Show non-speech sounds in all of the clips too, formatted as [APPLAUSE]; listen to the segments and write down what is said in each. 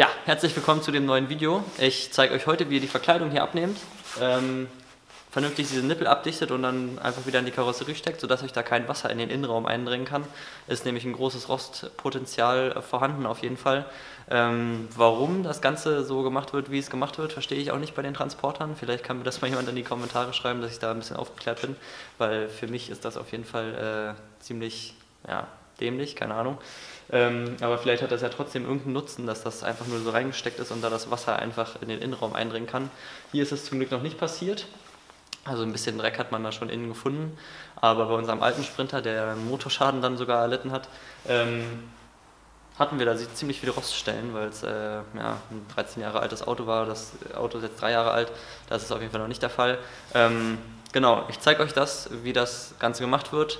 Ja, herzlich willkommen zu dem neuen Video. Ich zeige euch heute, wie ihr die Verkleidung hier abnehmt, ähm, vernünftig diese Nippel abdichtet und dann einfach wieder in die Karosserie steckt, sodass euch da kein Wasser in den Innenraum eindringen kann. Ist nämlich ein großes Rostpotenzial vorhanden auf jeden Fall. Ähm, warum das Ganze so gemacht wird, wie es gemacht wird, verstehe ich auch nicht bei den Transportern. Vielleicht kann mir das mal jemand in die Kommentare schreiben, dass ich da ein bisschen aufgeklärt bin, weil für mich ist das auf jeden Fall äh, ziemlich ja, dämlich, keine Ahnung. Ähm, aber vielleicht hat das ja trotzdem irgendeinen Nutzen, dass das einfach nur so reingesteckt ist und da das Wasser einfach in den Innenraum eindringen kann. Hier ist es zum Glück noch nicht passiert. Also ein bisschen Dreck hat man da schon innen gefunden. Aber bei unserem alten Sprinter, der Motorschaden dann sogar erlitten hat, ähm, hatten wir da ziemlich viele Roststellen, weil es äh, ja, ein 13 Jahre altes Auto war. Das Auto ist jetzt drei Jahre alt. Das ist auf jeden Fall noch nicht der Fall. Ähm, genau, ich zeige euch das, wie das Ganze gemacht wird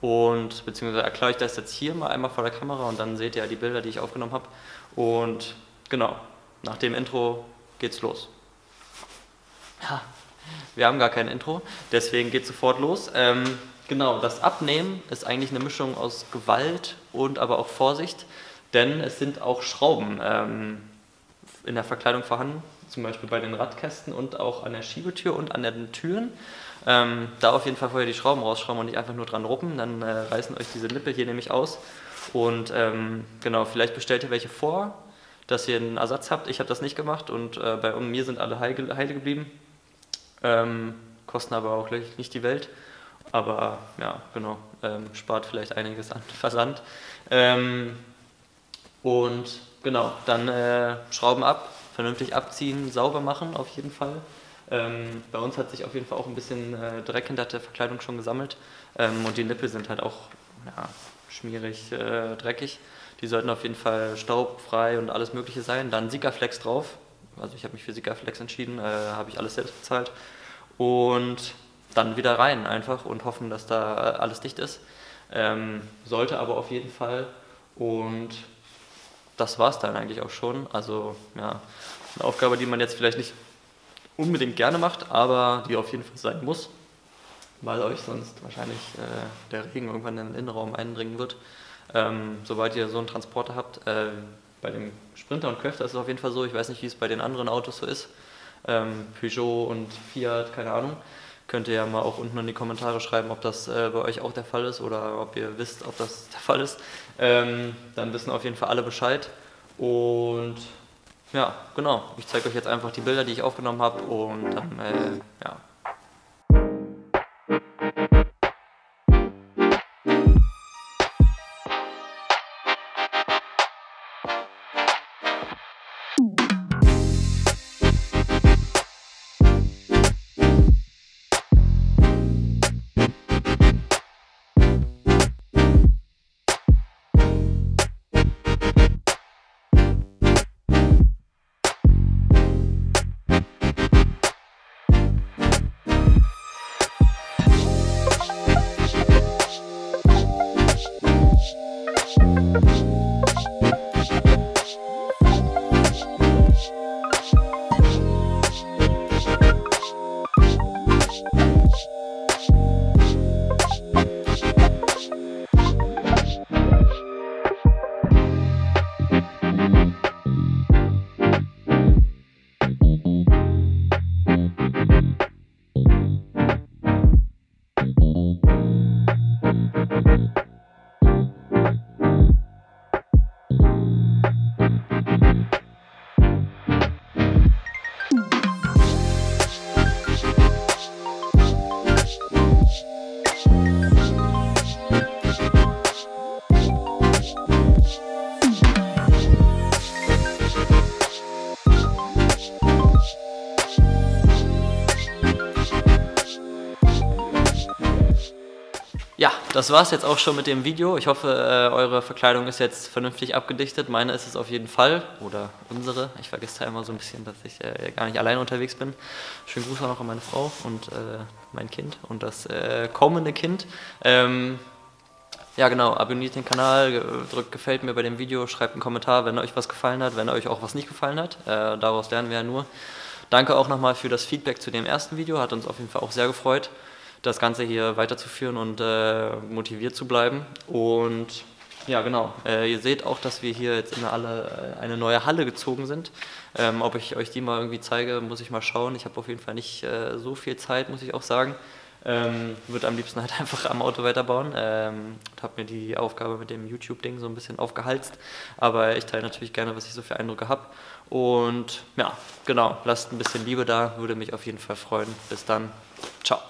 und beziehungsweise erkläre ich das jetzt hier mal einmal vor der Kamera und dann seht ihr die Bilder, die ich aufgenommen habe. Und genau, nach dem Intro geht's los. Ja, wir haben gar kein Intro, deswegen geht sofort los. Ähm, genau, das Abnehmen ist eigentlich eine Mischung aus Gewalt und aber auch Vorsicht, denn es sind auch Schrauben ähm, in der Verkleidung vorhanden, zum Beispiel bei den Radkästen und auch an der Schiebetür und an den Türen. Ähm, da auf jeden Fall vorher die Schrauben rausschrauben und nicht einfach nur dran ruppen, dann äh, reißen euch diese Nippel hier nämlich aus. Und ähm, genau, vielleicht bestellt ihr welche vor, dass ihr einen Ersatz habt. Ich habe das nicht gemacht und äh, bei mir sind alle heile, heile geblieben. Ähm, kosten aber auch nicht die Welt. Aber ja, genau, ähm, spart vielleicht einiges an [LAUGHS] Versand. Ähm, und genau, dann äh, Schrauben ab, vernünftig abziehen, sauber machen auf jeden Fall. Ähm, bei uns hat sich auf jeden Fall auch ein bisschen äh, Dreck hinter der Verkleidung schon gesammelt ähm, und die Nippel sind halt auch ja, schmierig, äh, dreckig. Die sollten auf jeden Fall staubfrei und alles mögliche sein. Dann Sikaflex drauf, also ich habe mich für Sikaflex entschieden, äh, habe ich alles selbst bezahlt und dann wieder rein einfach und hoffen, dass da äh, alles dicht ist. Ähm, sollte aber auf jeden Fall und das war es dann eigentlich auch schon. Also ja, eine Aufgabe, die man jetzt vielleicht nicht unbedingt gerne macht, aber die auf jeden Fall sein muss, weil euch sonst wahrscheinlich äh, der Regen irgendwann in den Innenraum eindringen wird. Ähm, sobald ihr so einen Transporter habt, äh, bei dem Sprinter und Köfter ist es auf jeden Fall so, ich weiß nicht, wie es bei den anderen Autos so ist, ähm, Peugeot und Fiat, keine Ahnung, könnt ihr ja mal auch unten in die Kommentare schreiben, ob das äh, bei euch auch der Fall ist oder ob ihr wisst, ob das [LAUGHS] der Fall ist. Ähm, dann wissen auf jeden Fall alle Bescheid und ja, genau. Ich zeige euch jetzt einfach die Bilder, die ich aufgenommen habe und dann, äh, ja, Ja, das war es jetzt auch schon mit dem Video. Ich hoffe, äh, eure Verkleidung ist jetzt vernünftig abgedichtet. Meine ist es auf jeden Fall. Oder unsere. Ich vergesse da immer so ein bisschen, dass ich äh, gar nicht alleine unterwegs bin. Schönen Gruß auch noch an meine Frau und äh, mein Kind und das äh, kommende Kind. Ähm, ja genau, abonniert den Kanal, drückt gefällt mir bei dem Video, schreibt einen Kommentar, wenn euch was gefallen hat, wenn euch auch was nicht gefallen hat. Äh, daraus lernen wir ja nur. Danke auch nochmal für das Feedback zu dem ersten Video, hat uns auf jeden Fall auch sehr gefreut das Ganze hier weiterzuführen und äh, motiviert zu bleiben. Und Ja, genau. Äh, ihr seht auch, dass wir hier jetzt in alle, äh, eine neue Halle gezogen sind. Ähm, ob ich euch die mal irgendwie zeige, muss ich mal schauen. Ich habe auf jeden Fall nicht äh, so viel Zeit, muss ich auch sagen. Ähm, würde am liebsten halt [LAUGHS] einfach am Auto weiterbauen. Ähm, habe mir die Aufgabe mit dem YouTube-Ding so ein bisschen aufgehalst. Aber ich teile natürlich gerne, was ich so für Eindrücke habe. Und ja, genau, lasst ein bisschen Liebe da, würde mich auf jeden Fall freuen. Bis dann. Ciao.